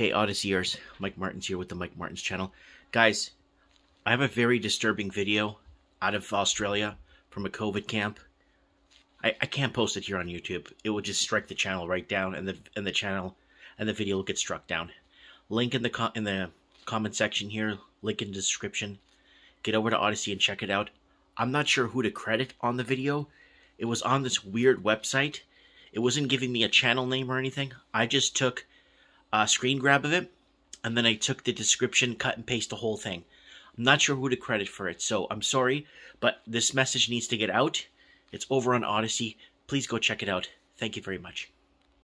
Hey, Odysee Odysseyers. Mike Martins here with the Mike Martins channel. Guys, I have a very disturbing video out of Australia from a COVID camp. I, I can't post it here on YouTube. It will just strike the channel right down, and the and the channel and the video will get struck down. Link in the in the comment section here. Link in the description. Get over to Odysee and check it out. I'm not sure who to credit on the video. It was on this weird website. It wasn't giving me a channel name or anything. I just took a screen grab of it, and then I took the description, cut and paste the whole thing. I'm not sure who to credit for it, so I'm sorry, but this message needs to get out. It's over on Odysee. Please go check it out. Thank you very much.